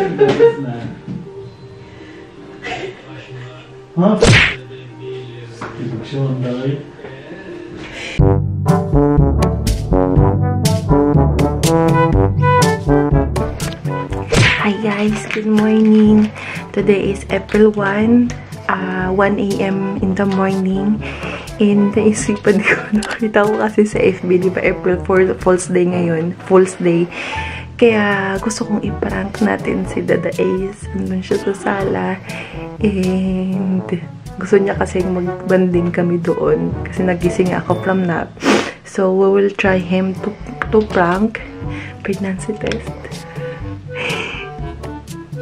Ha? Hi guys, good morning. Today is April 1, uh, 1 a.m. in the morning. And naisipan ko, nakita ko kasi sa FB, di ba April 4, False Day ngayon, False Day. Kaya gusto kong i-prank natin si Dada Ace. Nandun siya sa sala. And gusto niya kasi mag-banding kami doon. Kasi nagising ako from nap. So we will try him to, to prank pregnancy test.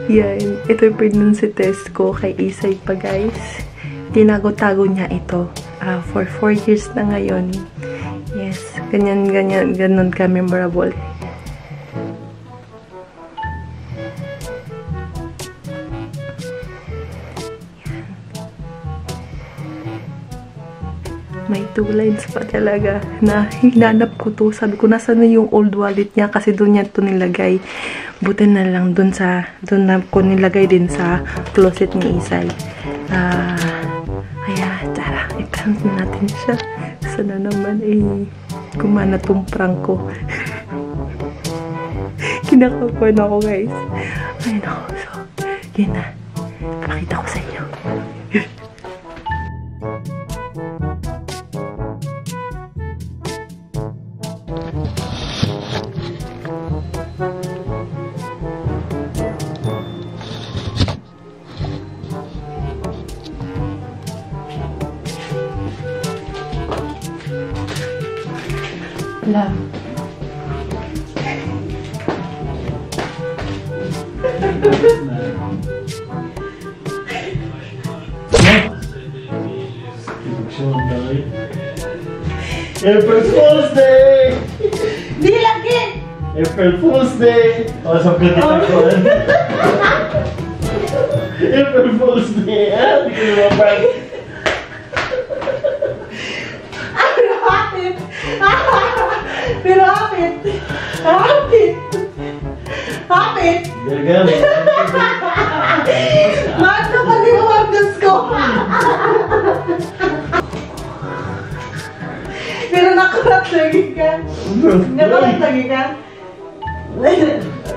Yan. Ito yung pregnancy test ko kay Isay pa, guys. Tinago-tago niya ito. Uh, for 4 years na ngayon. Yes. Ganyan, ganyan, ganun ka memorable. May two lines pa talaga na hinanap ko to. Sabi ko, nasa na yung old wallet niya kasi doon niya to nilagay. Buti na lang doon sa, doon na ko nilagay din sa closet ni Isay. Ah, kaya, tara, i-prank natin siya. Sana naman eh, kumana tong prank ko. Kinakapan ako guys. Ay no, so, yun na. Pakita ko sa inyo. April Fool's Day! Di lagi! April Fool's Day! O, sa ganit ako. April Fool's Day! Ah, hindi ko naman prank. Pero hapit! Pero hapit! Hapit! Hapit! Gagal. Mahal na pati yung organs ko! Pero nakulat lagi ka. Nakulat lagi ka.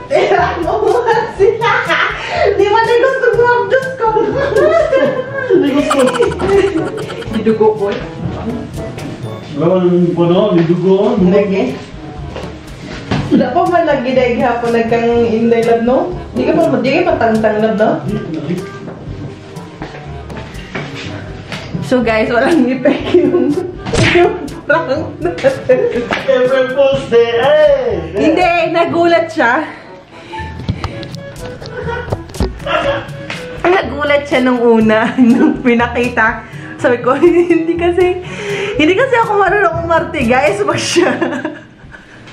Pero mo sila. Di ba na gusto mo ang Diyos ko? Hindi gusto. Didugo ko. Gawal ko no, lidugo. Lagi. Wala pa man lagi dahil hapon nagkang inday lab, no? Di ka pa, di ka pa tangtang lab, no? So guys, walang effect yung! Hindi, nagulat siya. Nagulat siya nung una, nung pinakita. Sabi ko, hindi kasi, hindi kasi ako marunong umarte, guys, wag siya.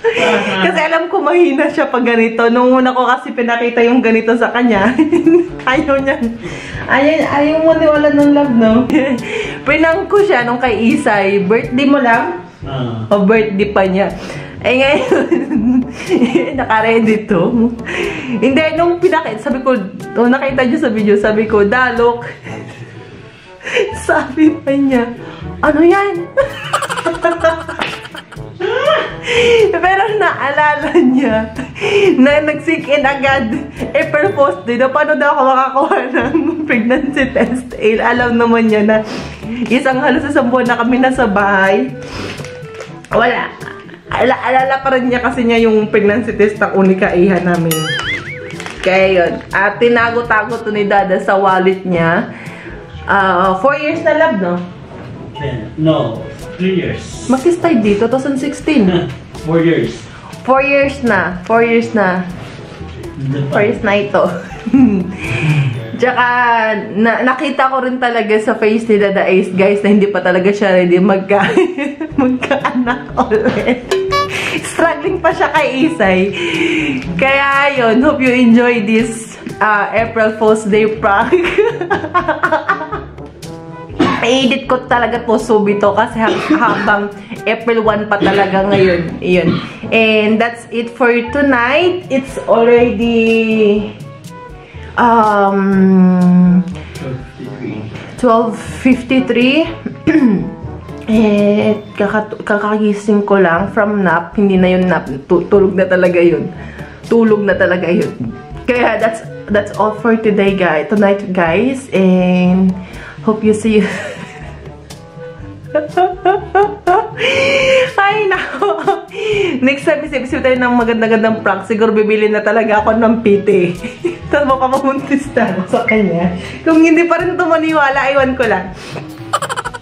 kasi alam ko mahina siya pag ganito. Nung una ko kasi pinakita yung ganito sa kanya, ayaw niya. Ayaw, ayaw mo niwala ng love, no? Pinang ko siya nung kay Isay. Birthday mo lang? Ah. O birthday pa niya. Eh ngayon, naka-ready to. Hindi, nung pinakita, sabi ko, nung nakita niyo sa video, sabi ko, dalok. sabi pa niya, ano yan? Pero naalala niya na nag-sink in agad. Eh, purpose din. Paano daw ako makakuha ng pregnancy test? Eh, alam naman niya na isang halos isang buwan na kami nasa bahay. Wala. Ala alala pa rin niya kasi niya yung pregnancy test ng unika iha namin. Kaya yun. At tinago-tago to ni Dada sa wallet niya. Ah, four years na lab, no? No. Three years. Mag-kiss tayo dito, 2016. Four years. Four years na. Four years na. Four years na ito. Tsaka, na, nakita ko rin talaga sa face ni Dada Ace, guys, na hindi pa talaga siya ready magka, magkaanak ulit. Struggling pa siya kay Isay. Kaya, yun, hope you enjoy this uh, April Fool's Day prank. I-edit ko talaga to subito kasi habang April 1 pa talaga ngayon. Iyon. And that's it for tonight. It's already um, 12.53. eh, kakagising ko lang from nap. Hindi na yun nap. Tu- tulog na talaga yun. Tulog na talaga yun. Kaya that's that's all for today, guys. Tonight, guys. And hope you see you. Ay, nako. Next time, isip-isip tayo ng maganda-gandang prank. Siguro bibili na talaga ako ng piti. Tapos mapapabuntis na ako sa kanya. Kung hindi pa rin tumaniwala, iwan ko lang.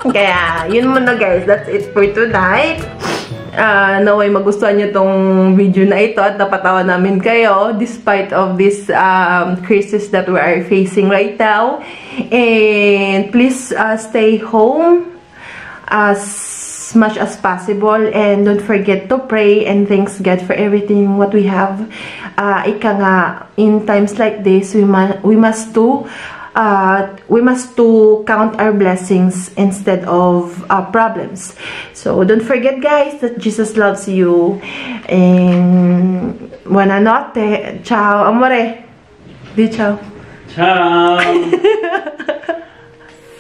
Kaya, yun muna guys. That's it for tonight. Uh, naway magustuhan nyo tong video na ito at napatawa namin kayo despite of this um, crisis that we are facing right now. And please uh, stay home as much as possible and don't forget to pray and thanks God for everything what we have uh, ika nga in times like this we, mu we must do uh, we must to count our blessings instead of uh, problems so don't forget guys that Jesus loves you and buona notte ciao amore di ciao Ciao!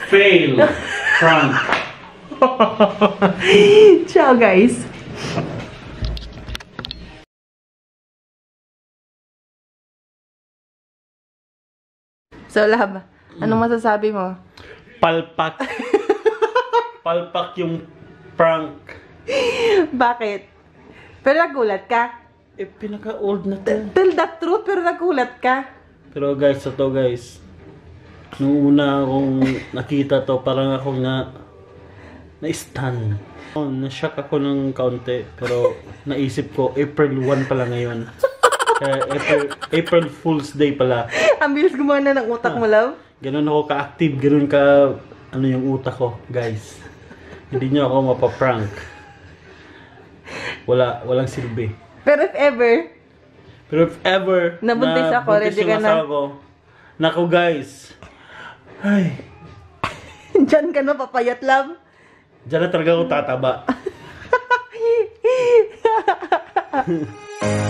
Fail! Prank! Ciao guys! So Lab, anong masasabi mo? Palpak! Palpak yung prank. Bakit? Pero nagulat ka? Eh, pinaka-old na to. Tell the truth, pero nagulat ka. Pero guys, ito guys. Nung una akong nakita to, parang ako na na-stun. Oh, na-shock ako ng kaunti. Pero naisip ko, April 1 pala ngayon. Kaya April, April Fool's Day pala. Ang bilis gumana ng utak mo, love. Ganun ako ka-active, ganun ka, ano yung utak ko, guys. Hindi nyo ako mapaprank. Wala, walang silbi. Pero if ever, Pero if ever, Nabuntis ako, buntis ready ka na? ko, Naku guys, ay, dyan ka na papayat, love. dyan na talaga ako tataba.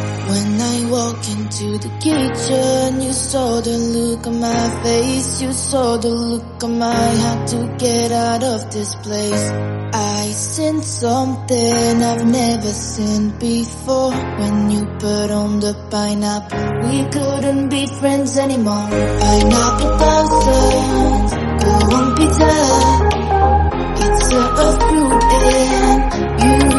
When I walk into the kitchen, you saw the look on my face. You saw the look on my had to get out of this place. I seen something I've never seen before. When you put on the pineapple, we couldn't be friends anymore. Pineapple thousands, go on pizza. It's a fruit and you